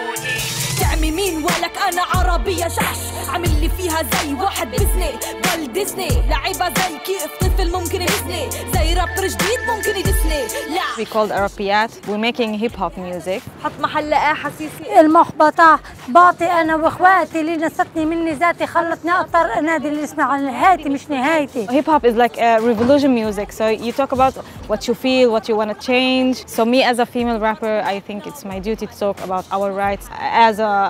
будет. عمي مين ولك انا عربيه شحش عامل لي فيها زي واحد ديزني بل ديزني لعيبه زي كيف طفل ممكن يدسني زي رابر جديد ممكن يدسني لا we called Arabiat we're making hip hop music حط محل آه حسيسي المخبطه باطي انا واخواتي اللي نستني مني ذاتي خلتني اضطر انادي اللي يسمع نهايتي مش نهايتي hip hop is like a uh, revolution music so you talk about what you feel what you want to change so me as a female rapper I think it's my duty to talk about our rights as a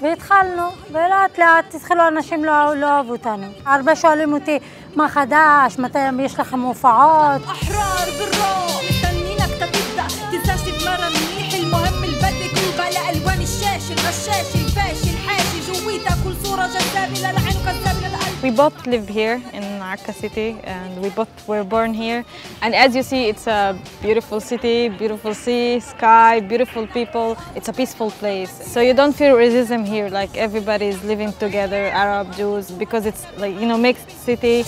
והתחלנו, ולאט לאט התחילו אנשים לא, לא אהבו אותנו. הרבה שואלים אותי, מה חדש, מתי יש לכם הופעות? الغشاش الفاشي الحاشي We both live here in Arka city and we both were born here. And as you see, it's a beautiful city, beautiful sea, sky, beautiful people. It's a peaceful place. So you don't feel racism here, like everybody is living together, Arab, Jews, because it's like, you know, mixed city.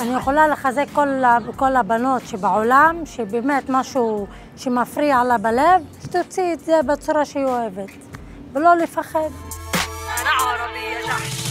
אני יכולה לחזק כל, כל הבנות שבעולם, שבאמת משהו שמפריע לה בלב, שתוציא את זה בצורה שהיא אוהבת. بالله فخد أنا يا جحش